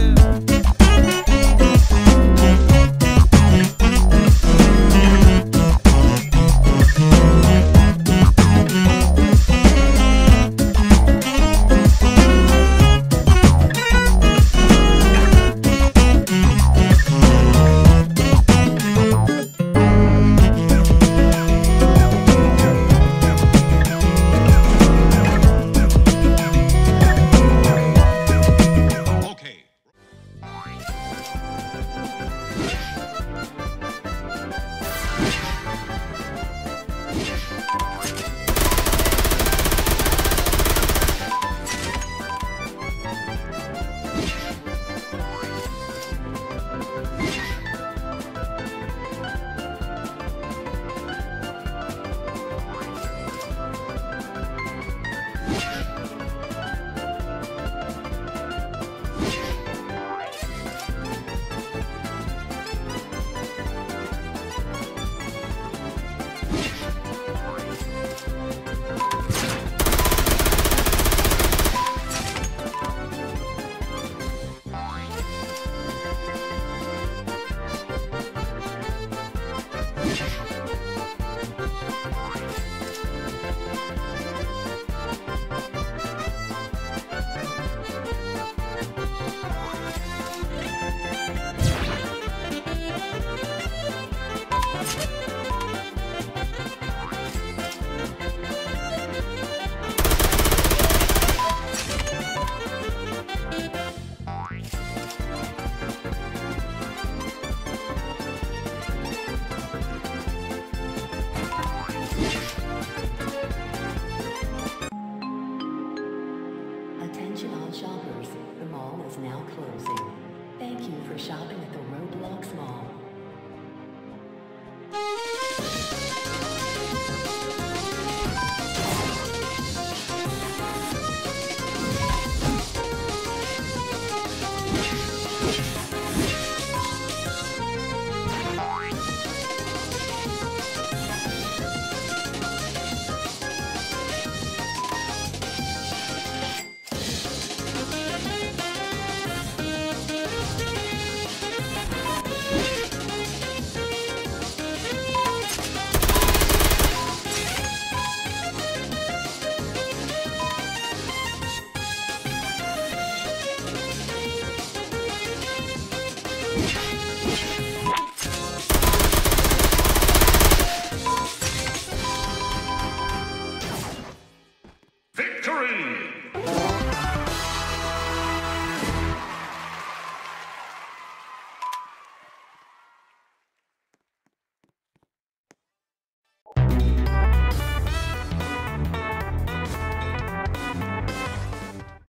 Okay. Is now closing. Thank you for shopping at the Roblox Mall. victory!